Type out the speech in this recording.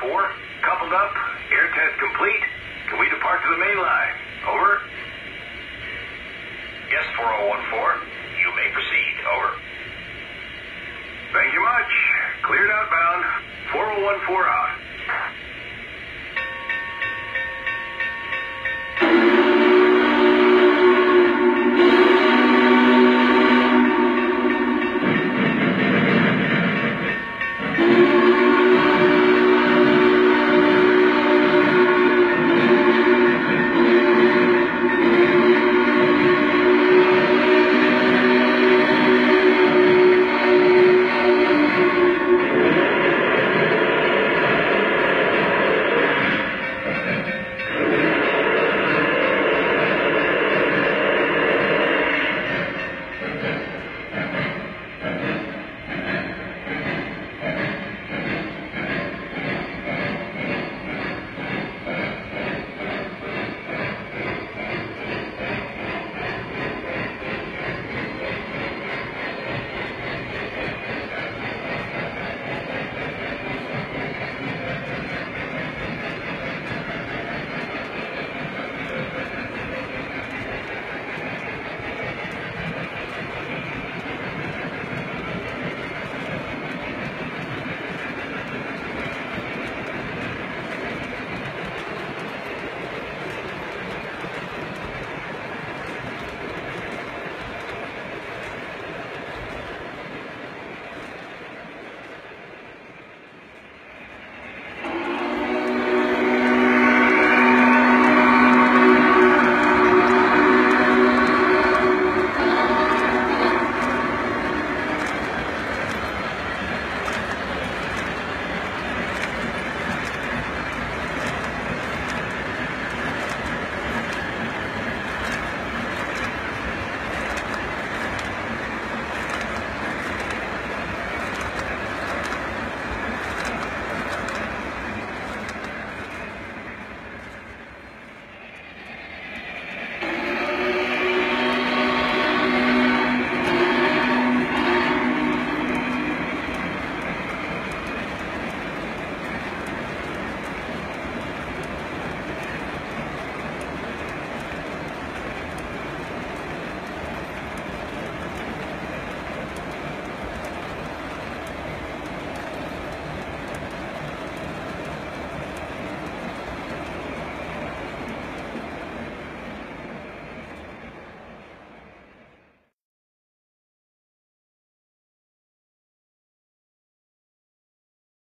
Four, coupled up. Air test complete. Can we depart to the main line? Over. Yes, 4014. You may proceed. Over. Thank you much. Cleared outbound. 4014 out.